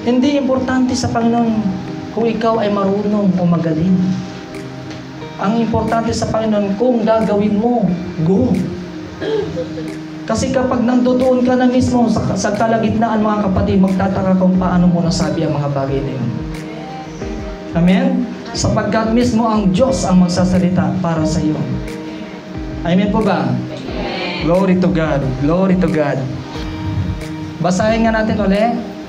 Hindi importante sa Panginoon kung ikaw ay marunong o magaling. Ang importante sa Panginoon kung gagawin mo, go. Kasi kapag nandoon ka na mismo sa, sa kalagitnaan mga kapatid, magtataka kung paano mo nasabi ang mga bagay na yun. Amen? Sapagkat mismo ang Diyos ang magsasalita para sa iyo. Amen po ba? Glory to God. Glory to God. Basahin nga natin ulit.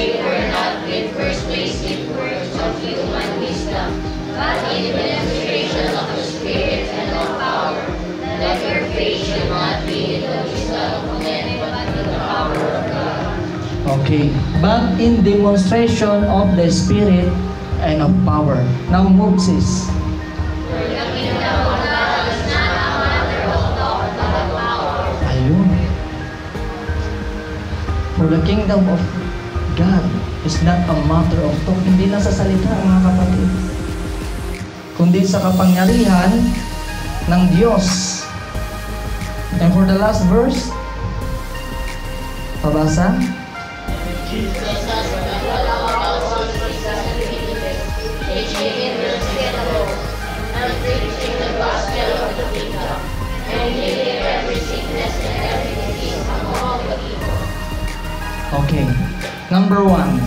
Preaching were not with persuasive words of human wisdom, but in demonstration of the Spirit and of power, that your faith should not be in the wisdom of men, but in the power of God. Okay. But in demonstration of the Spirit and of power. Now power. Ayun. For the kingdom of God is not a matter of talk. Hindi lang sa salita, mga kapatid. Kundi sa kapangyarihan ng Diyos. And for the last verse, pabasa? Okay. Number one,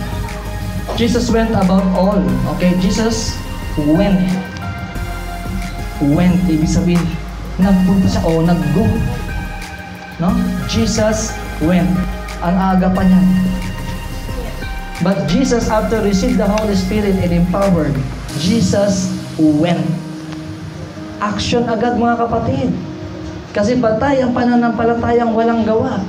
Jesus went about all. Okay, Jesus went. Went, ibig sabihin, nagpunta siya o nag-go. No? Jesus went. Ang aga pa niya. But Jesus, after received the Holy Spirit and empowered, Jesus went. Action agad mga kapatid. Kasi patay ang pananampalatayang walang gawa.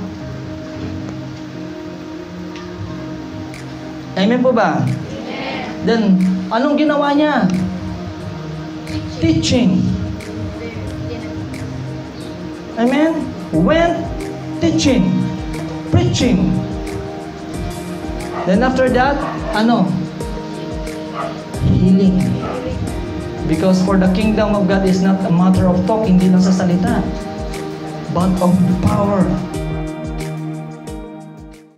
Amen po ba? Then, anong ginawa niya? Teaching. Amen? Went teaching. Preaching. Then after that, ano? Healing. Because for the kingdom of God is not a matter of talk, hindi lang sa salita, but of power.